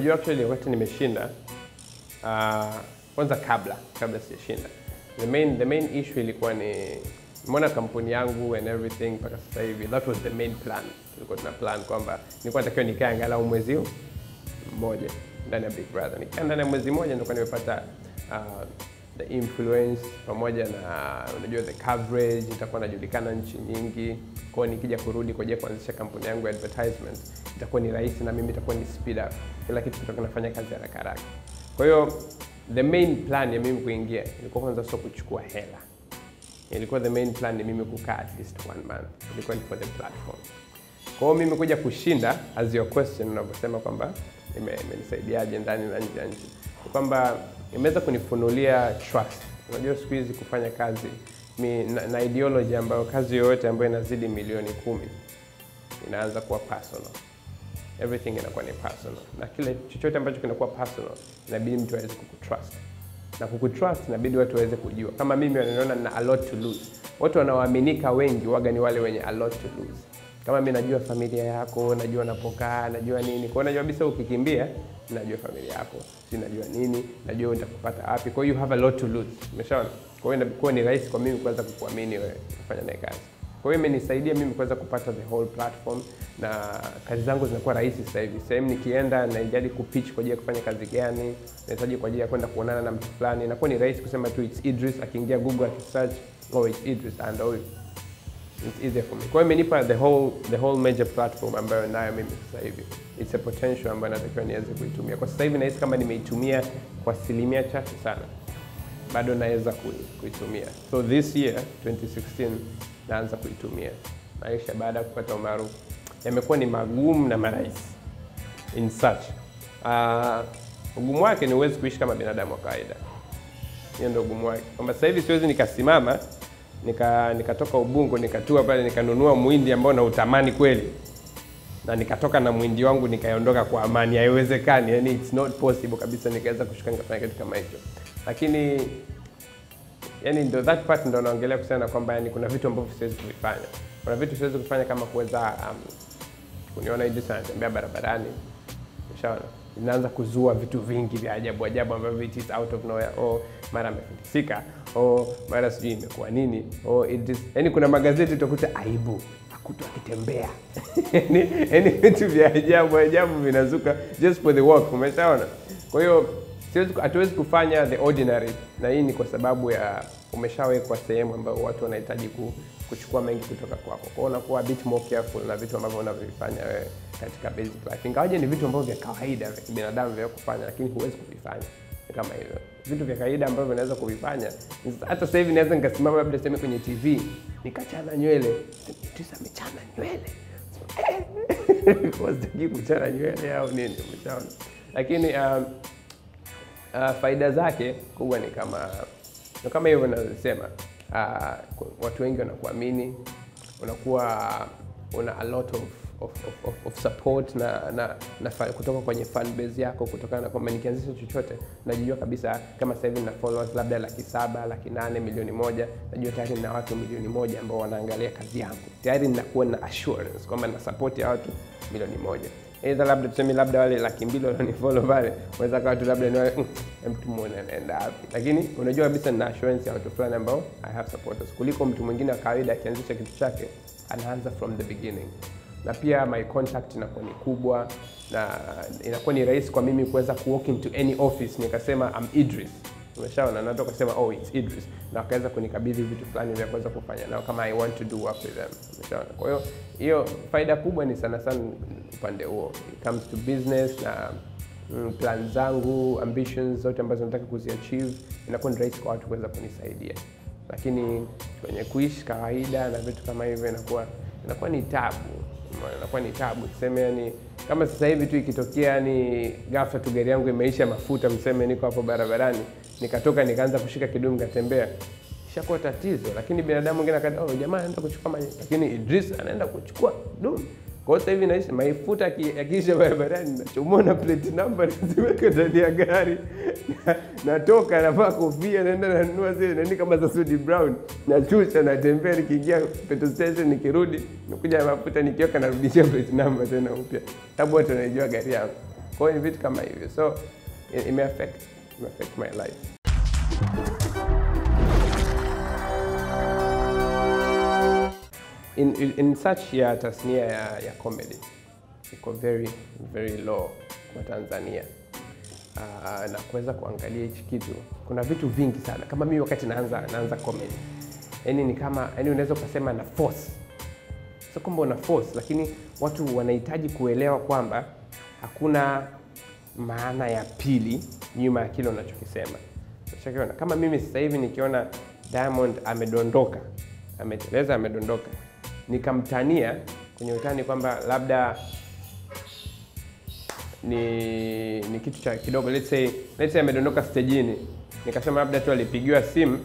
unajua actually wakati nimeshinda uh, kwanza kabla kabla sijashinda the main the main issue ilikuwa ni nimeona kampuni yangu and everything mpaka sasa hivi that was the main plan tulikuwa tuna plan kwamba nilikuwa natakiwa nikae angalau mwezi mmoja ndani ya Big Brother. Nikaa ndani ya mwezi mmoja nilikuwa nimepata uh, the influence pamoja na unajua the coverage, nitakuwa najulikana nchi nyingi. Kwa hiyo nikija kurudi kwa ajili kuanzisha kampuni yangu ya advertisement itakuwa ni rahisi na mimi itakuwa ni speed up, kila kitu kitakuwa nafanya kazi haraka haraka. Kwa hiyo the main plan ya mimi kuingia ilikuwa kwanza sio kuchukua hela, ilikuwa the main plan ni mimi kukaa at least one month, ilikuwa ni for the platform. Kwa hiyo mimi kuja kushinda, as your question unavyosema kwamba ime- imenisaidiaje ndani na nje ya nchi, kwamba imeweza kunifunulia trust. Unajua siku hizi kufanya kazi mi, na, na ideology ambayo kazi yoyote ambayo inazidi milioni kumi inaanza kuwa personal everything inakuwa ni personal, na kile chochote ambacho kinakuwa personal inabidi mtu aweze kukutrust na kukutrust inabidi watu waweze kujua. Kama mimi wananiona na a lot to lose, watu wanaoaminika wengi waga ni wale wenye a lot to lose. Kama mi najua familia yako, najua napokaa, najua nini, kwa najua kabisa ukikimbia, najua familia yako, si najua nini, najua nitakupata wapi, kwa hiyo you have a lot to lose. Umeshaona? Kwa hiyo inakuwa ni rahisi kwa mimi kuweza kukuamini wewe kufanya naye kazi. Kwa hiyo imenisaidia mimi kuweza kupata the whole platform na kazi zangu zinakuwa rahisi sasa hivi. Sehemu nikienda nahitaji kupitch kwa ajili ya kufanya kazi gani, nahitaji kwa ajili ya kwenda kuonana na mtu fulani, inakuwa ni rahisi kusema tu it's Idris, akiingia Google akisearch, oh it's Idris and oh it's easier for me. Kwa imenipa the whole the whole major platform ambayo nayo mimi sasa hivi. It's a potential ambayo natakiwa niweze kuitumia. Kwa sasa hivi nahisi kama nimeitumia kwa asilimia chache sana bado naweza kuitumia. So this year 2016 naanza kuitumia. Maisha baada ya kupata umaarufu yamekuwa ni magumu na marahisi in such. Uh, ugumu wake ni huwezi kuishi kama binadamu wa kawaida. Hiyo ndio ugumu wake, kwamba sasa hivi siwezi nikasimama nika nikatoka Ubungo nikatua pale nikanunua mwindi ambao na utamani kweli na nikatoka na mwindi wangu nikaondoka kwa amani. Haiwezekani, yani it's not possible kabisa nikaweza kushuka nikafanya kitu kama hicho, lakini yani ndo that part ndo naongelea kusema kwamba yani kuna vitu ambavyo siwezi kuvifanya. Kuna vitu siwezi kufanya kama kuweza um, kuniona sana tembea barabarani, ushaona inaanza kuzua vitu vingi vya ajabu ajabu ambavyo it is out of nowhere. Oh, mara amefundisika o mara sijui imekuwa nini, oh, is Yani kuna magazeti utakuta aibu akutwa akitembea yani vitu vya ajabu ajabu vinazuka just for the work, umeshaona. Kwa hiyo hatuwezi kufanya the ordinary, na hii ni kwa sababu ya umeshawekwa sehemu ambayo watu wanahitaji ku, kuchukua mengi kutoka kwako. Kwa hiyo unakuwa a bit more careful na vitu ambavyo unavyovifanya wewe katika basic life, ingawaje ni vitu ambavyo vya kawaida vya kibinadamu vya kufanya, lakini huwezi kuvifanya kama hivyo vitu vya kawaida ambavyo naweza kuvifanya. Hata sasa hivi naweza nikasimama labda sema kwenye TV nikachana nywele, tisa amechana nywele kwa sitaki kuchana nywele au nini, umeshaona. Lakini um, uh, faida zake kubwa ni kama kama hivyo navyosema, uh, watu wengi wanakuamini, unakuwa una a lot of, of, of, of, support na, na, na kutoka kwenye fan base yako, kutokana na kwamba nikianzisha chochote najijua kabisa kama sasa hivi na followers labda laki saba laki nane milioni moja najua tayari nina watu milioni moja ambao wanaangalia kazi yangu, tayari ninakuwa na assurance kwamba na support ya watu milioni moja Either labda tuseme labda wale laki mbili walionifollow pale waweza kawa tu labda ni wale mm, mtu muone anaenda wapi, lakini unajua kabisa nina assurance ya watu fulani ambao I have supporters. Kuliko mtu mwingine wa kawaida akianzisha kitu chake anaanza from the beginning, na pia my contact inakuwa ni kubwa na inakuwa ni rahisi kwa mimi kuweza ku walk into any office nikasema I'm Idris umeshaona na kusema oh it's Idris. Na wakaweza kunikabidhi vitu fulani vya kuweza kufanya nao kama I want to do work with them. Umeshaona. Kwa hiyo hiyo faida kubwa ni sana sana upande huo, it comes to business na mm, plan zangu ambitions zote ambazo nataka kuziachieve, inakuwa ni rahisi kwa watu kuweza kunisaidia, lakini kwenye kuishi kawaida na vitu kama hivyo inakuwa inakuwa ni tabu, inakuwa ni tabu. Tuseme, yani kama sasa hivi tu ikitokea ni ghafla tu gari yangu imeisha mafuta, mseme niko hapo barabarani nikatoka nikaanza kushika kidumu nikatembea, ishakuwa tatizo. Lakini binadamu mwingine akaenda, oh, jamaa anaenda kuchukua maji, lakini Idris anaenda kuchukua dumu. Kwa hiyo sasa hivi naishi maifuta yakiisha barabarani, nachomoa na plate number naziweka ndani ya gari natoka navaa kofia naenda nanunua zile nani kama za Sudi Brown, nachusha natembea, nikiingia petrol station, nikirudi nikuja mafuta nikiweka, narudishia plate number tena upya, sababu watu wanaijua gari yangu. Kwa hiyo ni vitu kama hivyo, so i- ime affect my life. in, in, in such ya tasnia ya, ya comedy iko very very low kwa Tanzania. Uh, na kuweza kuangalia hichi kitu, kuna vitu vingi sana. Kama mimi wakati naanza naanza comedy, yani ni kama yani unaweza ukasema na force, sio kwamba una force, lakini watu wanahitaji kuelewa kwamba hakuna maana ya pili nyuma ya kile unachokisema. Ushakiona? Kama mimi sasa hivi nikiona Diamond amedondoka, ameteleza, amedondoka, nikamtania kwenye utani kwamba labda ni ni kitu cha kidogo, let's say let's say amedondoka stejini, nikasema labda tu alipigiwa simu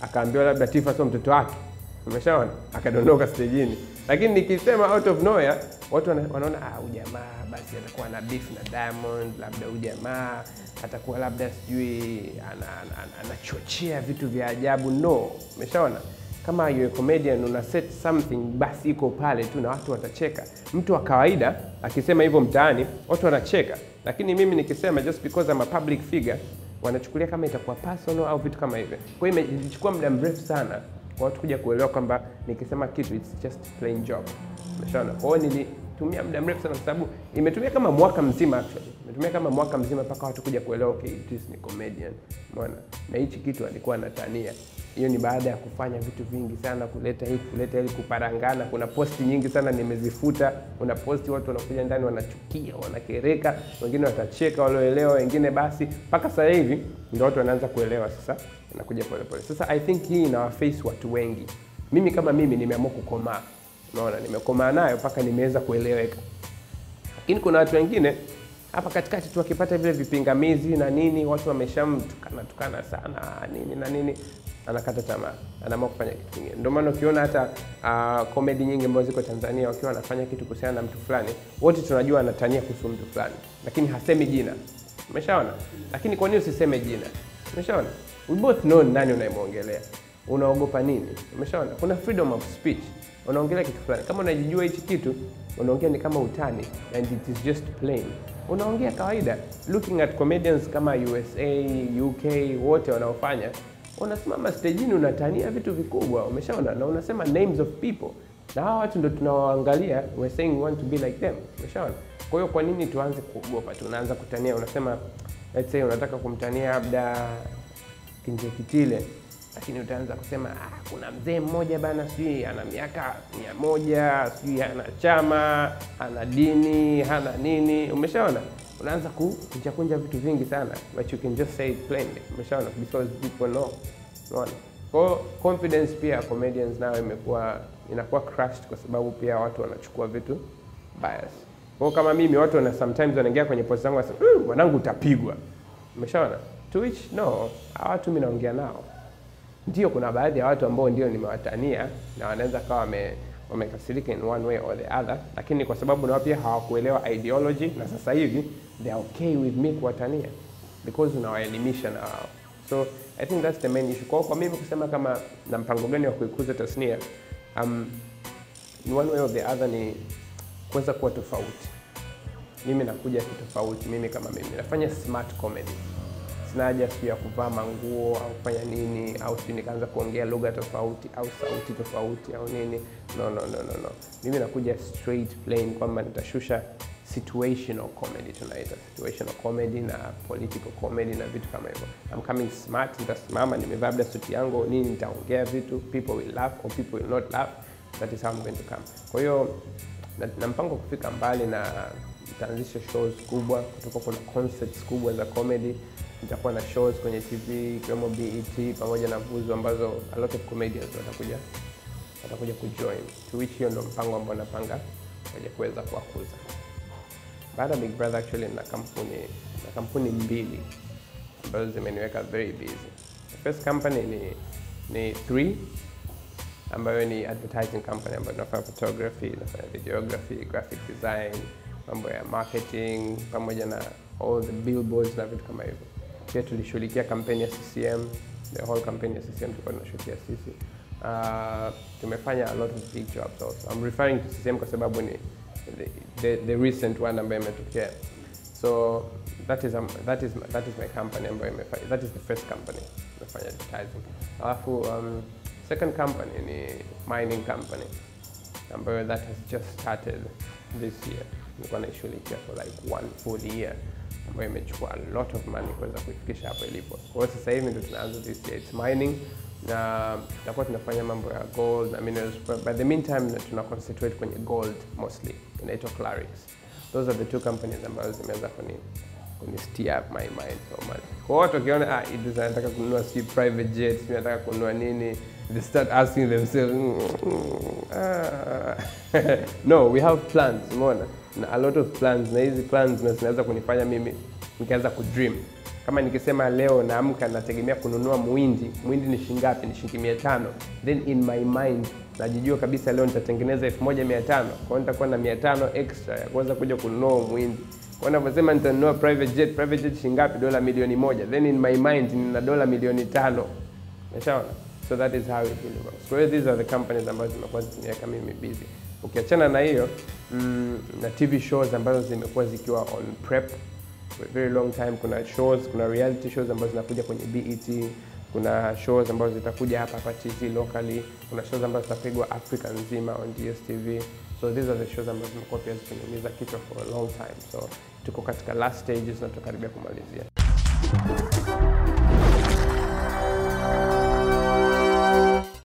akaambiwa labda Tifa sio mtoto wake, umeshaona, akadondoka stejini. Lakini nikisema out of nowhere, watu wana- wanaona ah, ujamaa basi atakuwa na beef na Diamond, labda ujamaa atakuwa labda sijui anachochea ana- ana- anachochea vitu vya ajabu. No, umeshaona kama you're a comedian una set something basi iko pale tu na watu watacheka. Mtu wa kawaida akisema hivyo mtaani watu wanacheka, lakini mimi nikisema just because I'm a public figure wanachukulia kama itakuwa personal au vitu kama hivyo. Kwa hiyo imechukua muda mrefu sana kwa watu kuja kuelewa kwamba nikisema kitu it's just plain job. Umeshaona? Kwa hiyo nilitumia muda mrefu sana, kwa sababu imetumia kama mwaka mzima actually, imetumia kama mwaka mzima mpaka watu kuja kuelewa okay, this ni comedian, umeona, na hichi kitu alikuwa anatania. Hiyo ni baada ya kufanya vitu vingi sana, kuleta hii kuleta ili kuparangana. Kuna posti nyingi sana nimezifuta. Kuna posti watu wanakuja ndani wanachukia, wanakereka, wengine watacheka walioelewa, wengine basi. Mpaka sasa hivi ndio watu wanaanza kuelewa sasa, inakuja polepole. Sasa I think hii inawaface watu wengi. Mimi kama mimi nimeamua kukomaa, unaona, nimekomaa nayo mpaka nimeweza kueleweka lakini kuna watu wengine hapa katikati tu wakipata vile vipingamizi na nini, watu wameshamtukana tukana sana nini na nini, anakata tamaa, anaamua kufanya kitu kingine. Ndio maana ukiona hata uh, comedy nyingi ambazo ziko Tanzania wakiwa wanafanya kitu kuhusiana na mtu fulani, wote tunajua anatania kuhusu mtu fulani, lakini hasemi jina. Umeshaona? Lakini kwa nini usiseme jina? Umeshaona? We both know nani unayemwongelea. Unaogopa nini? Umeshaona? Kuna freedom of speech. Unaongelea kitu fulani. Kama unajijua hichi kitu, unaongea ni kama utani and it is just plain. Unaongea kawaida. Looking at comedians kama USA, UK, wote wanaofanya, unasimama stejini unatania vitu vikubwa, umeshaona? Na unasema names of people. Na hawa watu ndo tunawaangalia, we saying we want to be like them. Umeshaona? Kwa hiyo kwa nini tuanze kuogopa tu? Unaanza kutania, unasema let's say unataka kumtania labda Kinjekitile, lakini utaanza kusema ah, kuna mzee mmoja bana, sijui ana miaka mia moja, sijui ana chama, ana dini, hana nini. Umeshaona, unaanza kukunjakunja vitu vingi sana, but you can just say it plainly. Umeshaona, because people know. Unaona, kwa confidence pia comedians nayo imekuwa inakuwa crushed, kwa sababu pia watu wanachukua vitu bias. Kwa kama mimi, watu wana sometimes wanaingia kwenye post zangu wanasema "Mm, mwanangu utapigwa. Umeshaona? To which no, hawa watu mimi naongea nao. Ndio kuna baadhi ya watu ambao ndio nimewatania na wanaweza kawa wame wamekasirika in one way or the other, lakini kwa sababu nao pia hawakuelewa ideology na sasa hivi they are okay with me kuwatania because unawaelimisha na wao. So I think that's the main issue. Kwa, kwa mimi kusema kama na mpango gani wa kuikuza tasnia um, in one way or the other ni kuweza kuwa tofauti mimi nakuja kitofauti. Mimi kama mimi nafanya smart comedy, sina haja ya kuvaa manguo au kufanya nini au sijui nikaanza kuongea lugha tofauti au sauti tofauti au nini. No, no, no, no, no. Mimi nakuja straight plain kwamba nitashusha situational comedy, tunaita situational comedy na political comedy na vitu kama hivyo. I'm coming smart, nitasimama nimevaa labda suti yangu nini, nitaongea vitu, people will laugh or people will not laugh. That is how I'm going to come. Kwa hiyo na, na mpango kufika mbali na nitaanzisha shows kubwa, kutakuwa kuna concerts kubwa za comedy. Nitakuwa na shows kwenye TV ikiwemo BET pamoja na Vuzo ambazo a lot of comedians watakuja watakuja kujoin, to which hiyo ndo mpango ambao napanga kwenye kuweza kuwakuza. Baada ya Big Brother actually na kampuni na kampuni mbili ambazo zimeniweka very busy. The first company ni ni 3 ambayo ni advertising company ambayo inafanya photography, inafanya videography, graphic design, mambo ya marketing pamoja na all the billboards na vitu kama hivyo. Pia tulishughulikia kampeni ya CCM, the whole campaign ya CCM tulikuwa tunashughulikia sisi. Uh, tumefanya a lot of big jobs also. I'm referring to CCM kwa sababu ni the, the, the recent one ambayo imetokea. so that is um, that is that is my company ambayo imefanya that is the first company imefanya advertising alafu um, second company ni mining company ambayo that has just started this year nilikuwa naishughulikia for like one full year ambayo imechukua a lot of money kuweza kuifikisha hapo ilipo. Kwa hiyo sasa hivi ndio tunaanza this mining. Na tutakuwa tunafanya mambo ya gold na minerals. By the meantime tuna concentrate kwenye gold mostly. Inaitwa Clarix. Those are the two companies ambazo zimeweza kuni my mind so much kwa watu wakiona ah kununua si private jet si kununua nini they start asking themselves mm, mm, ah. no we have plans umeona na a lot of plans na hizi plans na zinaweza kunifanya mimi nikaanza kudream. Kama nikisema leo naamka nategemea kununua muhindi muhindi ni shilingi ngapi? Ni shilingi mia tano. Then in my mind najijua kabisa leo nitatengeneza elfu moja mia tano. Kwa hiyo nitakuwa na mia tano extra ya kuweza kuja kununua muhindi. Kwa navyosema nitanunua private jet. Private jet shilingi ngapi? Dola milioni moja. Then in my mind nina dola milioni tano. Umeshaona? So that is how it really works So these are the companies ambazo zimekuwa zimeweka mimi busy. Ukiachana na hiyo mm, na tv shows ambazo zimekuwa zikiwa on prep. For a very long time kuna shows kuna reality shows ambazo zinakuja kwenye BET kuna shows ambazo zitakuja hapa hapa tv locally kuna shows ambazo zitapigwa Africa nzima on DSTV so these are the shows ambazo zimekuwa pia zikiniumiza kichwa for a long time. So tuko katika last stages na tukaribia kumalizia